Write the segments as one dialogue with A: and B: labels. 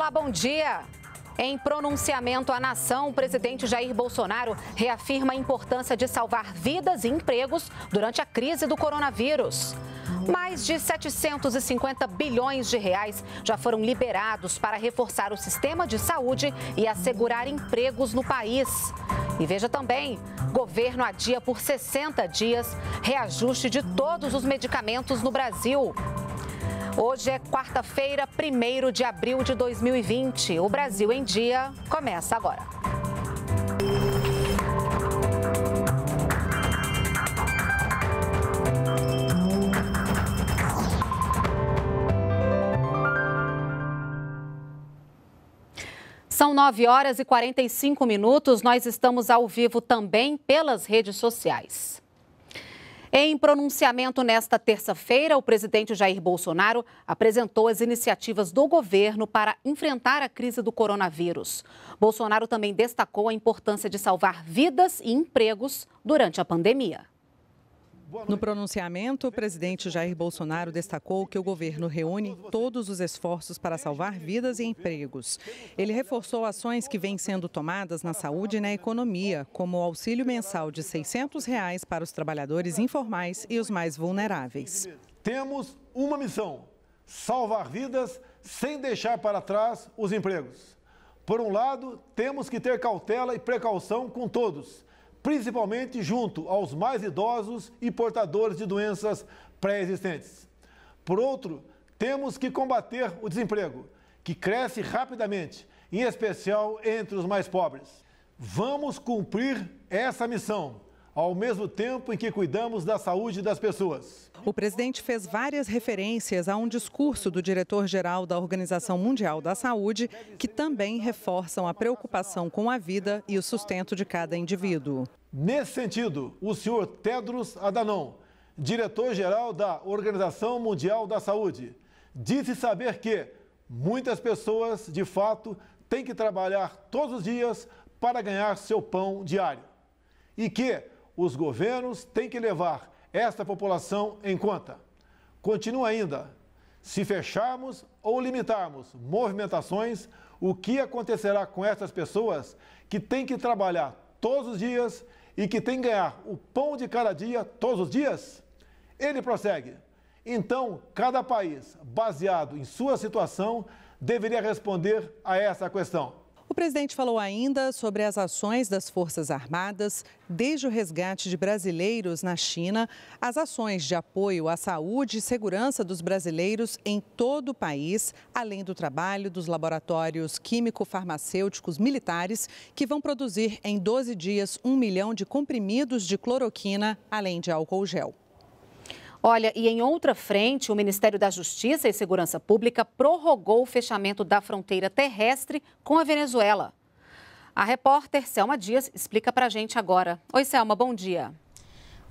A: Olá, bom dia. Em pronunciamento à nação, o presidente Jair Bolsonaro reafirma a importância de salvar vidas e empregos durante a crise do coronavírus. Mais de 750 bilhões de reais já foram liberados para reforçar o sistema de saúde e assegurar empregos no país. E veja também, governo adia por 60 dias reajuste de todos os medicamentos no Brasil. Hoje é quarta-feira, 1 de abril de 2020. O Brasil em Dia começa agora. São 9 horas e 45 minutos. Nós estamos ao vivo também pelas redes sociais. Em pronunciamento nesta terça-feira, o presidente Jair Bolsonaro apresentou as iniciativas do governo para enfrentar a crise do coronavírus. Bolsonaro também destacou a importância de salvar vidas e empregos durante a pandemia.
B: No pronunciamento, o presidente Jair Bolsonaro destacou que o governo reúne todos os esforços para salvar vidas e empregos. Ele reforçou ações que vêm sendo tomadas na saúde e na economia, como o auxílio mensal de 600 reais para os trabalhadores informais e os mais vulneráveis.
C: Temos uma missão: salvar vidas sem deixar para trás os empregos. Por um lado, temos que ter cautela e precaução com todos principalmente junto aos mais idosos e portadores de doenças pré-existentes. Por outro, temos que combater o desemprego, que cresce rapidamente, em especial entre os mais pobres. Vamos cumprir essa missão ao mesmo tempo em que cuidamos da saúde das pessoas.
B: O presidente fez várias referências a um discurso do diretor-geral da Organização Mundial da Saúde, que também reforçam a preocupação com a vida e o sustento de cada indivíduo.
C: Nesse sentido, o senhor Tedros Adhanom, diretor-geral da Organização Mundial da Saúde, disse saber que muitas pessoas, de fato, têm que trabalhar todos os dias para ganhar seu pão diário e que os governos têm que levar esta população em conta. Continua ainda: se fecharmos ou limitarmos movimentações, o que acontecerá com essas pessoas que têm que trabalhar todos os dias e que têm que ganhar o pão de cada dia todos os dias? Ele prossegue. Então, cada país, baseado em sua situação, deveria responder a essa questão.
B: O presidente falou ainda sobre as ações das Forças Armadas, desde o resgate de brasileiros na China, as ações de apoio à saúde e segurança dos brasileiros em todo o país, além do trabalho dos laboratórios químico-farmacêuticos militares, que vão produzir em 12 dias um milhão de comprimidos de cloroquina, além de álcool gel.
A: Olha, e em outra frente, o Ministério da Justiça e Segurança Pública prorrogou o fechamento da fronteira terrestre com a Venezuela. A repórter Selma Dias explica para a gente agora. Oi, Selma, bom dia.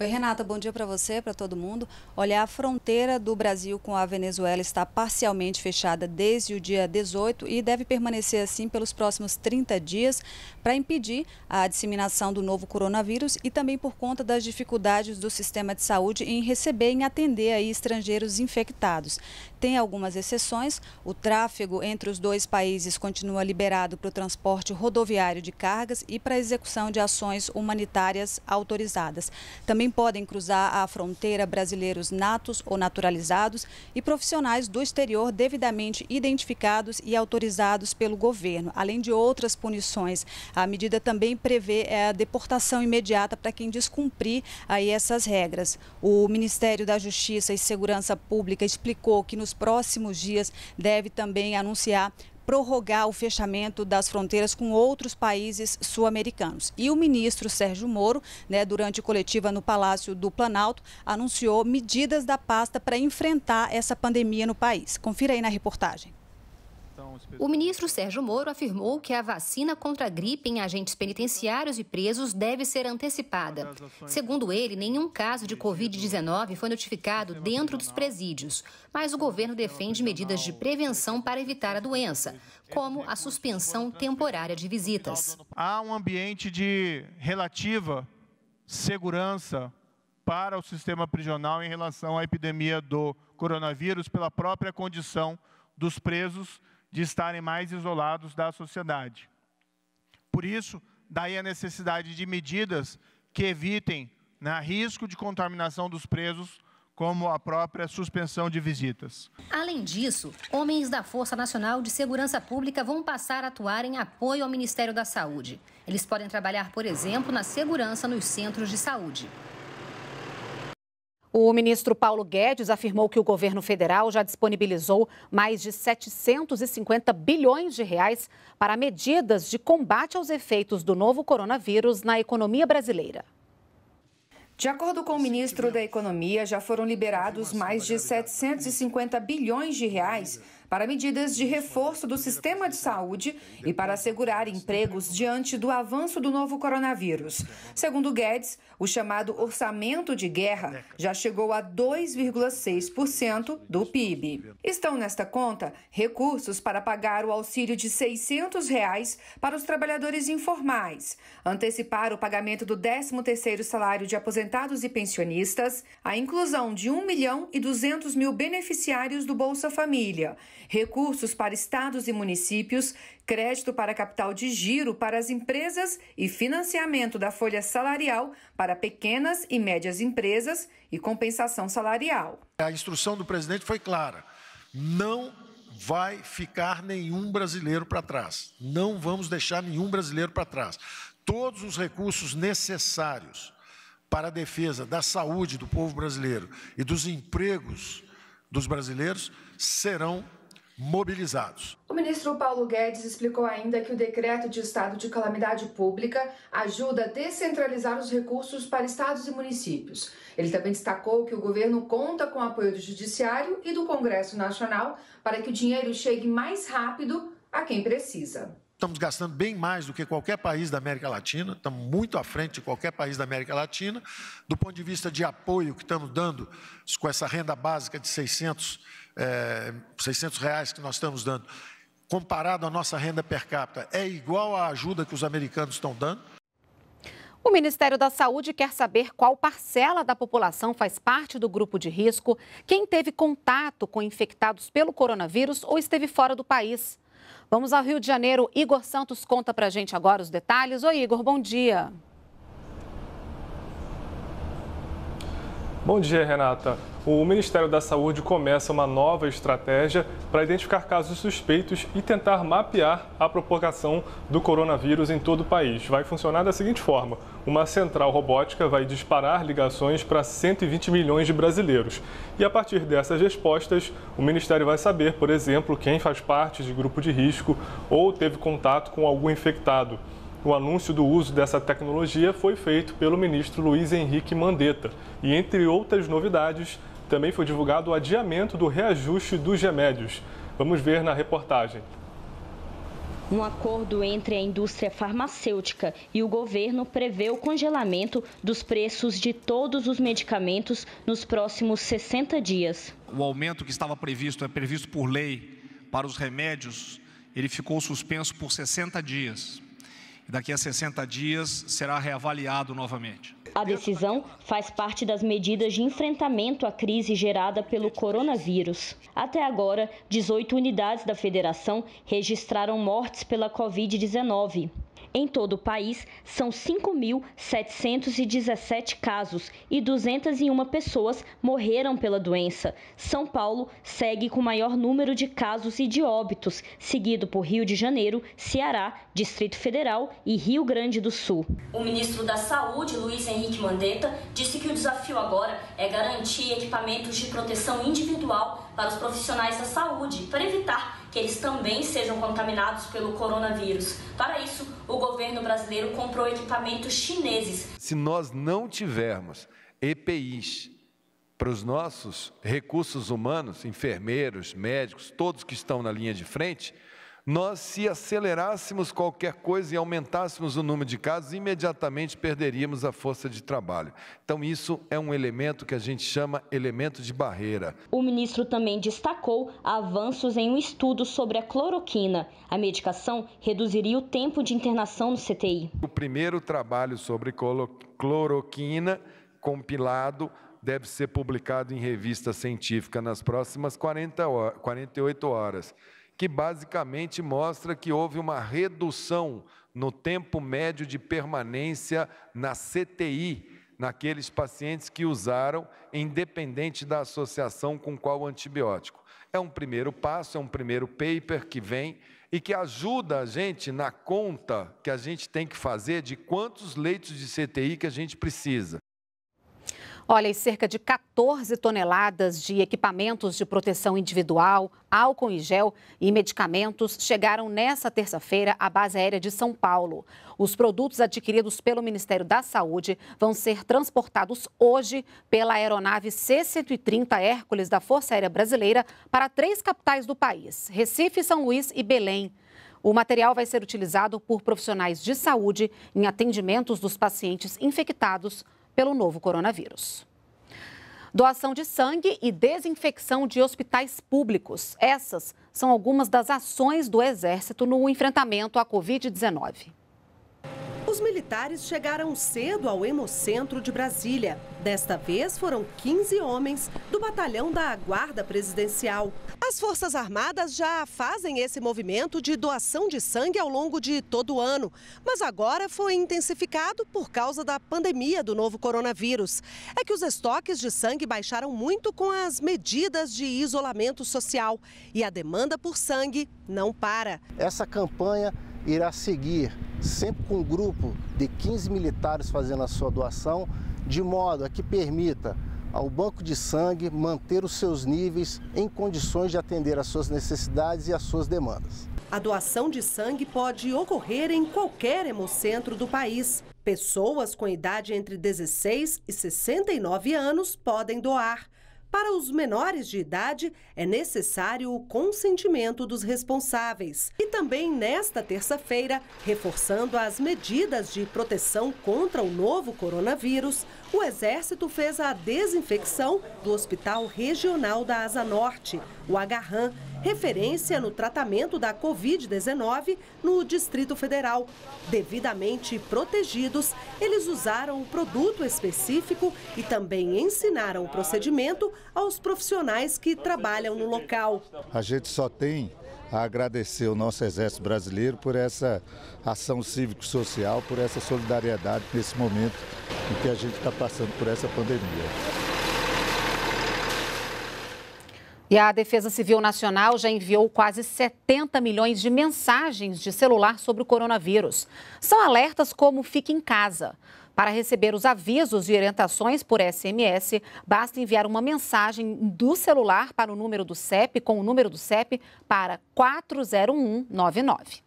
D: Oi, Renata, bom dia para você, para todo mundo. Olha, a fronteira do Brasil com a Venezuela está parcialmente fechada desde o dia 18 e deve permanecer assim pelos próximos 30 dias para impedir a disseminação do novo coronavírus e também por conta das dificuldades do sistema de saúde em receber e atender aí estrangeiros infectados. Tem algumas exceções. O tráfego entre os dois países continua liberado para o transporte rodoviário de cargas e para a execução de ações humanitárias autorizadas. Também podem cruzar a fronteira brasileiros natos ou naturalizados e profissionais do exterior devidamente identificados e autorizados pelo governo, além de outras punições. A medida também prevê é, a deportação imediata para quem descumprir aí essas regras. O Ministério da Justiça e Segurança Pública explicou que nos nos próximos dias deve também anunciar prorrogar o fechamento das fronteiras com outros países sul-americanos. E o ministro Sérgio Moro, né, durante coletiva no Palácio do Planalto, anunciou medidas da pasta para enfrentar essa pandemia no país. Confira aí na reportagem.
E: O ministro Sérgio Moro afirmou que a vacina contra a gripe em agentes penitenciários e presos deve ser antecipada. Segundo ele, nenhum caso de Covid-19 foi notificado dentro dos presídios, mas o governo defende medidas de prevenção para evitar a doença, como a suspensão temporária de visitas.
F: Há um ambiente de relativa segurança para o sistema prisional em relação à epidemia do coronavírus pela própria condição dos presos de estarem mais isolados da sociedade. Por isso, daí a necessidade de medidas que evitem né, risco de contaminação dos presos como a própria suspensão de visitas.
E: Além disso, homens da Força Nacional de Segurança Pública vão passar a atuar em apoio ao Ministério da Saúde. Eles podem trabalhar, por exemplo, na segurança nos centros de saúde.
A: O ministro Paulo Guedes afirmou que o governo federal já disponibilizou mais de 750 bilhões de reais para medidas de combate aos efeitos do novo coronavírus na economia brasileira.
G: De acordo com o ministro da Economia, já foram liberados mais de 750 bilhões de reais para medidas de reforço do sistema de saúde e para assegurar empregos diante do avanço do novo coronavírus. Segundo Guedes, o chamado orçamento de guerra já chegou a 2,6% do PIB. Estão nesta conta recursos para pagar o auxílio de 600 reais para os trabalhadores informais, antecipar o pagamento do 13º salário de aposentados e pensionistas, a inclusão de 1 milhão e 200 mil beneficiários do Bolsa Família recursos para estados e municípios, crédito para capital de giro para as empresas e financiamento da folha salarial para pequenas e médias empresas e compensação salarial.
H: A instrução do presidente foi clara: não vai ficar nenhum brasileiro para trás. Não vamos deixar nenhum brasileiro para trás. Todos os recursos necessários para a defesa da saúde do povo brasileiro e dos empregos dos brasileiros serão mobilizados.
G: O ministro Paulo Guedes explicou ainda que o decreto de estado de calamidade pública ajuda a descentralizar os recursos para estados e municípios. Ele também destacou que o governo conta com o apoio do Judiciário e do Congresso Nacional para que o dinheiro chegue mais rápido a quem precisa.
H: Estamos gastando bem mais do que qualquer país da América Latina, estamos muito à frente de qualquer país da América Latina. Do ponto de vista de apoio que estamos dando com essa renda básica de 600 é, 600 reais que nós estamos dando, comparado à nossa renda per capita, é igual à ajuda que os americanos estão dando?
A: O Ministério da Saúde quer saber qual parcela da população faz parte do grupo de risco, quem teve contato com infectados pelo coronavírus ou esteve fora do país. Vamos ao Rio de Janeiro. Igor Santos conta pra gente agora os detalhes. Oi, Igor, bom dia.
I: Bom dia, Renata. O Ministério da Saúde começa uma nova estratégia para identificar casos suspeitos e tentar mapear a propagação do coronavírus em todo o país. Vai funcionar da seguinte forma: uma central robótica vai disparar ligações para 120 milhões de brasileiros. E a partir dessas respostas, o Ministério vai saber, por exemplo, quem faz parte de grupo de risco ou teve contato com algum infectado. O anúncio do uso dessa tecnologia foi feito pelo ministro Luiz Henrique Mandetta. E, entre outras novidades, também foi divulgado o adiamento do reajuste dos remédios. Vamos ver na reportagem.
J: Um acordo entre a indústria farmacêutica e o governo prevê o congelamento dos preços de todos os medicamentos nos próximos 60 dias.
K: O aumento que estava previsto, é previsto por lei para os remédios, ele ficou suspenso por 60 dias daqui a 60 dias será reavaliado novamente.
J: A decisão faz parte das medidas de enfrentamento à crise gerada pelo coronavírus. Até agora, 18 unidades da federação registraram mortes pela Covid-19. Em todo o país, são 5.717 casos e 201 pessoas morreram pela doença. São Paulo segue com o maior número de casos e de óbitos, seguido por Rio de Janeiro, Ceará, Distrito Federal e Rio Grande do Sul.
L: O ministro da Saúde, Luiz Henrique Mandetta, disse que o desafio agora é garantir equipamentos de proteção individual para os profissionais da saúde, para evitar que eles também sejam contaminados pelo coronavírus. Para isso, o governo brasileiro comprou equipamentos chineses.
M: Se nós não tivermos EPIs para os nossos recursos humanos, enfermeiros, médicos, todos que estão na linha de frente, nós, se acelerássemos qualquer coisa e aumentássemos o número de casos, imediatamente perderíamos a força de trabalho. Então, isso é um elemento que a gente chama elemento de barreira.
J: O ministro também destacou avanços em um estudo sobre a cloroquina. A medicação reduziria o tempo de internação no CTI.
M: O primeiro trabalho sobre cloroquina compilado deve ser publicado em revista científica nas próximas 40 horas, 48 horas. Que basicamente mostra que houve uma redução no tempo médio de permanência na CTI, naqueles pacientes que usaram, independente da associação com qual antibiótico. É um primeiro passo, é um primeiro paper que vem e que ajuda a gente na conta que a gente tem que fazer de quantos leitos de CTI que a gente precisa.
A: Olha, e cerca de 14 toneladas de equipamentos de proteção individual, álcool em gel e medicamentos chegaram nesta terça-feira à base aérea de São Paulo. Os produtos adquiridos pelo Ministério da Saúde vão ser transportados hoje pela aeronave C-130 Hércules da Força Aérea Brasileira para três capitais do país: Recife, São Luís e Belém. O material vai ser utilizado por profissionais de saúde em atendimentos dos pacientes infectados pelo novo coronavírus. Doação de sangue e desinfecção de hospitais públicos. Essas são algumas das ações do Exército no enfrentamento à Covid-19.
N: Os militares chegaram cedo ao Hemocentro de Brasília. Desta vez foram 15 homens do batalhão da Guarda Presidencial. As Forças Armadas já fazem esse movimento de doação de sangue ao longo de todo o ano, mas agora foi intensificado por causa da pandemia do novo coronavírus. É que os estoques de sangue baixaram muito com as medidas de isolamento social e a demanda por sangue não para.
O: Essa campanha irá seguir sempre com um grupo de 15 militares fazendo a sua doação, de modo a que permita ao banco de sangue manter os seus níveis em condições de atender às suas necessidades e às suas demandas.
N: A doação de sangue pode ocorrer em qualquer hemocentro do país. Pessoas com idade entre 16 e 69 anos podem doar. Para os menores de idade, é necessário o consentimento dos responsáveis. E também nesta terça-feira, reforçando as medidas de proteção contra o novo coronavírus, o Exército fez a desinfecção do Hospital Regional da Asa Norte, o Agarram, referência no tratamento da Covid-19 no Distrito Federal. Devidamente protegidos, eles usaram o produto específico e também ensinaram o procedimento aos profissionais que trabalham no local.
P: A gente só tem a agradecer o nosso Exército Brasileiro por essa ação cívico-social, por essa solidariedade nesse momento em que a gente está passando por essa pandemia.
A: E a Defesa Civil Nacional já enviou quase 70 milhões de mensagens de celular sobre o coronavírus. São alertas como fique em casa. Para receber os avisos e orientações por SMS, basta enviar uma mensagem do celular para o número do CEP, com o número do CEP, para 40199.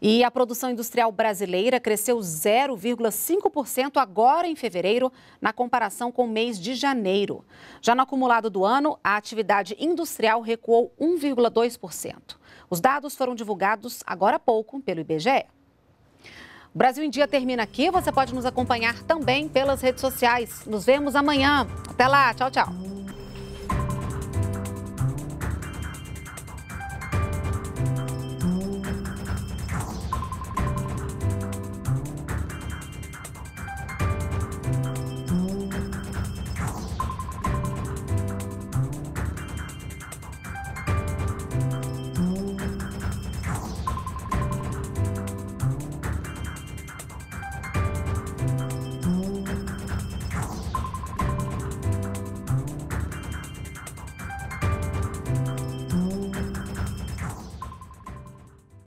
A: E a produção industrial brasileira cresceu 0,5% agora em fevereiro, na comparação com o mês de janeiro. Já no acumulado do ano, a atividade industrial recuou 1,2%. Os dados foram divulgados agora há pouco pelo IBGE. O Brasil em Dia termina aqui. Você pode nos acompanhar também pelas redes sociais. Nos vemos amanhã. Até lá. Tchau, tchau.